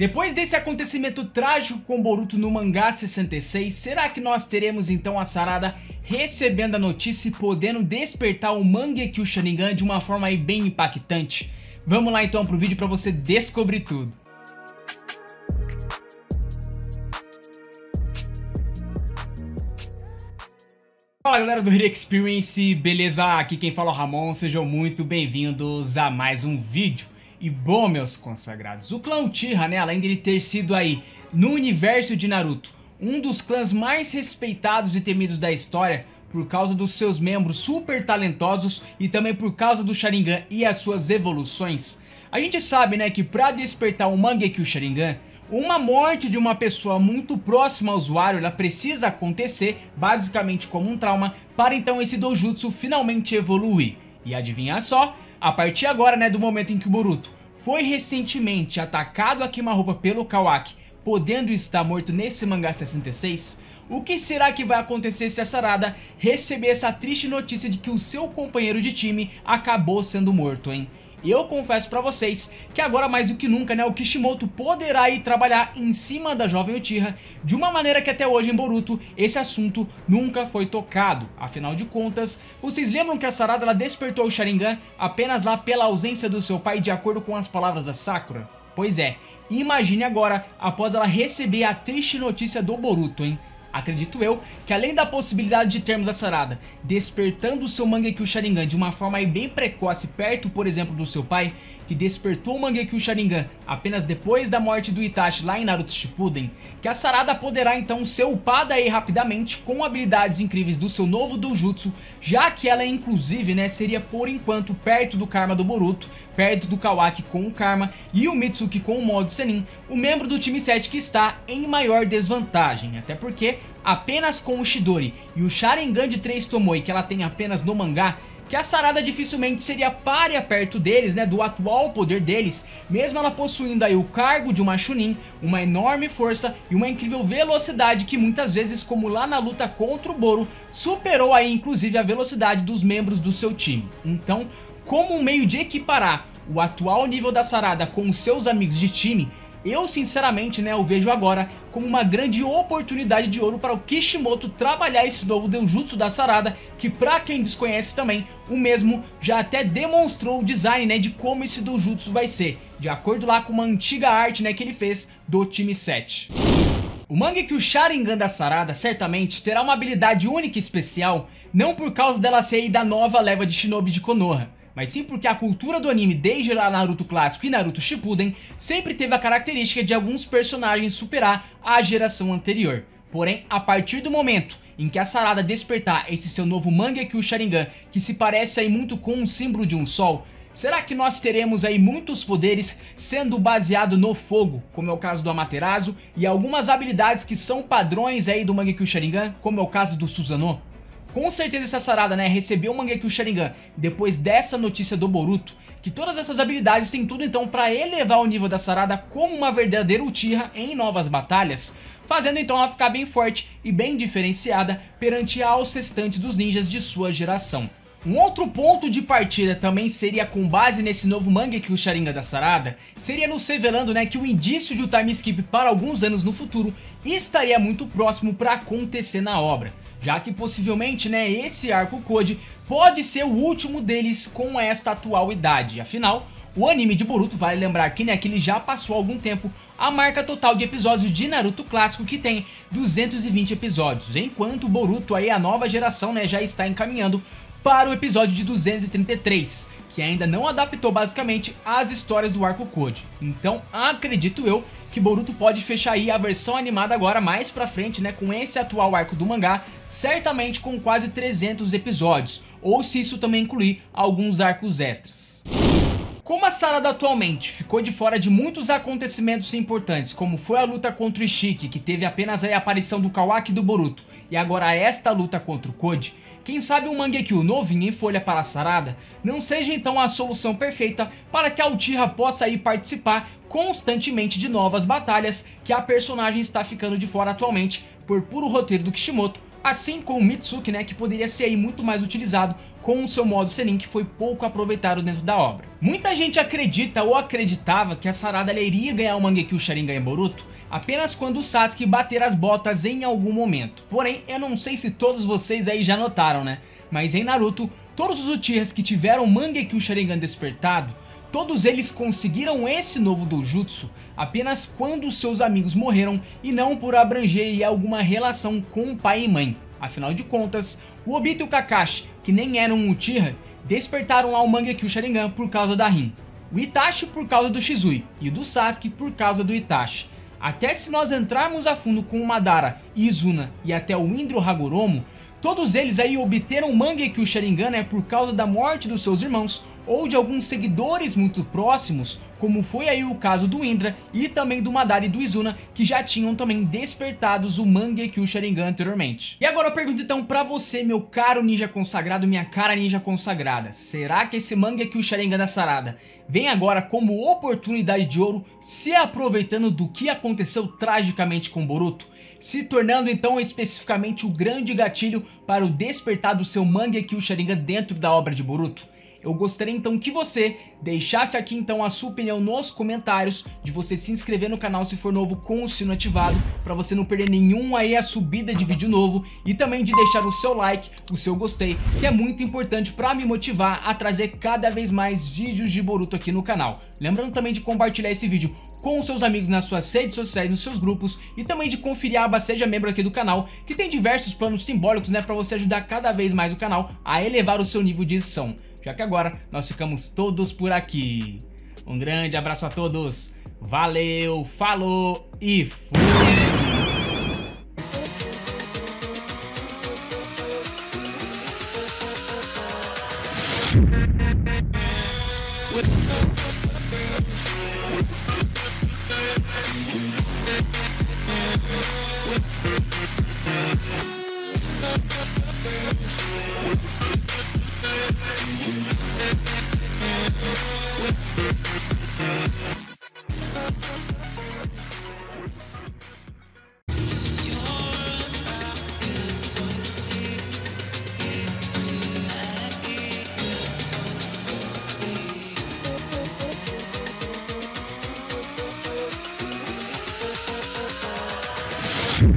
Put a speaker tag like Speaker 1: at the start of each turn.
Speaker 1: Depois desse acontecimento trágico com Boruto no mangá 66, será que nós teremos então a Sarada recebendo a notícia e podendo despertar o Mangekyo Sharingan de uma forma aí bem impactante? Vamos lá então pro vídeo para você descobrir tudo. Fala galera do Hero Experience, beleza? Aqui quem fala é o Ramon, sejam muito bem-vindos a mais um vídeo. E bom, meus consagrados, o clã Uchiha, né, além de ter sido aí, no universo de Naruto, um dos clãs mais respeitados e temidos da história, por causa dos seus membros super talentosos e também por causa do Sharingan e as suas evoluções. A gente sabe, né, que para despertar o Mangekyo Sharingan, uma morte de uma pessoa muito próxima ao usuário, ela precisa acontecer, basicamente como um trauma, para então esse Dojutsu finalmente evoluir. E adivinha só, a partir agora, né, do momento em que o Boruto foi recentemente atacado aqui uma roupa pelo Kawaki, podendo estar morto nesse mangá 66, o que será que vai acontecer se a Sarada receber essa triste notícia de que o seu companheiro de time acabou sendo morto, hein? E eu confesso pra vocês que agora mais do que nunca, né, o Kishimoto poderá ir trabalhar em cima da jovem Uchiha de uma maneira que até hoje em Boruto esse assunto nunca foi tocado. Afinal de contas, vocês lembram que a Sarada ela despertou o Sharingan apenas lá pela ausência do seu pai de acordo com as palavras da Sakura? Pois é, imagine agora após ela receber a triste notícia do Boruto, hein? Acredito eu que além da possibilidade de termos a Sarada despertando o seu Mangekyo Sharingan de uma forma bem precoce perto, por exemplo, do seu pai, que despertou o Mangekyo Sharingan apenas depois da morte do Itachi lá em Naruto Shippuden, que a Sarada poderá então ser upada aí rapidamente com habilidades incríveis do seu novo Dojutsu, já que ela inclusive né, seria por enquanto perto do Karma do Boruto, perto do Kawaki com o Karma e o Mitsuki com o modo Senin, o membro do time 7 que está em maior desvantagem, até porque apenas com o Shidori e o Sharingan de 3 Tomoe que ela tem apenas no mangá, que a Sarada dificilmente seria párea perto deles, né, do atual poder deles, mesmo ela possuindo aí o cargo de uma Chunin, uma enorme força e uma incrível velocidade que muitas vezes, como lá na luta contra o Boro, superou aí inclusive a velocidade dos membros do seu time. Então, como um meio de equiparar o atual nível da Sarada com os seus amigos de time, eu sinceramente né, eu vejo agora como uma grande oportunidade de ouro para o Kishimoto trabalhar esse novo Denjutsu da Sarada, que para quem desconhece também, o mesmo já até demonstrou o design né, de como esse Dojutsu vai ser, de acordo lá com uma antiga arte né, que ele fez do time 7. O Mangekyo Sharingan da Sarada certamente terá uma habilidade única e especial, não por causa dela ser da nova leva de Shinobi de Konoha, mas sim porque a cultura do anime desde lá Naruto clássico e Naruto Shippuden sempre teve a característica de alguns personagens superar a geração anterior. Porém, a partir do momento em que a Sarada despertar esse seu novo Mangekyo Sharingan, que se parece aí muito com um símbolo de um sol, será que nós teremos aí muitos poderes sendo baseado no fogo, como é o caso do Amaterasu, e algumas habilidades que são padrões aí do Mangekyo Sharingan, como é o caso do Susanoo? Com certeza essa Sarada, né, recebeu o Mangekyo Sharingan depois dessa notícia do Boruto, que todas essas habilidades têm tudo então para elevar o nível da Sarada como uma verdadeira Uchiha em novas batalhas, fazendo então ela ficar bem forte e bem diferenciada perante aos restantes dos ninjas de sua geração. Um outro ponto de partida também seria com base nesse novo Mangekyo Sharingan da Sarada, seria nos revelando né, que o indício de um time skip para alguns anos no futuro estaria muito próximo para acontecer na obra já que possivelmente né, esse arco Code pode ser o último deles com esta atual idade. Afinal, o anime de Boruto, vale lembrar que, né, que ele já passou algum tempo a marca total de episódios de Naruto clássico que tem 220 episódios, enquanto Boruto aí a nova geração né, já está encaminhando para o episódio de 233, que ainda não adaptou basicamente as histórias do arco Code. Então acredito eu que Boruto pode fechar aí a versão animada agora mais pra frente, né, com esse atual arco do mangá, certamente com quase 300 episódios, ou se isso também incluir alguns arcos extras. Como a Sarada atualmente ficou de fora de muitos acontecimentos importantes, como foi a luta contra o Ishiki, que teve apenas a aparição do Kawaki e do Boruto, e agora esta luta contra o Code, quem sabe um Mangekyo novinho em folha para a Sarada não seja então a solução perfeita para que a Uchiha possa ir participar constantemente de novas batalhas que a personagem está ficando de fora atualmente por puro roteiro do Kishimoto Assim como o Mitsuki, né, que poderia ser aí muito mais utilizado com o seu modo Senin que foi pouco aproveitado dentro da obra. Muita gente acredita ou acreditava que a Sarada iria ganhar o Mangekyo Sharingan em Boruto apenas quando o Sasuke bater as botas em algum momento. Porém, eu não sei se todos vocês aí já notaram, né? Mas em Naruto, todos os Uchihas que tiveram Mangekyo Sharingan despertado, todos eles conseguiram esse novo Dojutsu apenas quando seus amigos morreram e não por abranger alguma relação com pai e mãe. Afinal de contas, o Obito e o Kakashi, que nem eram um Uchiha, despertaram ao Mangekyo Sharingan por causa da Rin. O Itachi por causa do Shizui e o do Sasuke por causa do Itachi. Até se nós entrarmos a fundo com o Madara, Izuna e até o Indro Hagoromo, todos eles aí obteram Mangekyo Sharingan é por causa da morte dos seus irmãos ou de alguns seguidores muito próximos, como foi aí o caso do Indra e também do Madara e do Izuna, que já tinham também despertados o Mangekyo Sharingan anteriormente. E agora eu pergunto então pra você, meu caro ninja consagrado, minha cara ninja consagrada, será que esse Mangekyo Sharingan da Sarada vem agora como oportunidade de ouro, se aproveitando do que aconteceu tragicamente com Boruto? se tornando então especificamente o grande gatilho para o despertar do seu Mangekyo Sharingan dentro da obra de Boruto? Eu gostaria então que você deixasse aqui então a sua opinião nos comentários, de você se inscrever no canal se for novo com o sino ativado, para você não perder nenhum aí a subida de vídeo novo e também de deixar o seu like, o seu gostei, que é muito importante para me motivar a trazer cada vez mais vídeos de Boruto aqui no canal. Lembrando também de compartilhar esse vídeo com seus amigos nas suas redes sociais, nos seus grupos e também de conferir a aba Seja Membro aqui do canal, que tem diversos planos simbólicos né, para você ajudar cada vez mais o canal a elevar o seu nível de edição já que agora nós ficamos todos por aqui. Um grande abraço a todos, valeu, falou e fui! With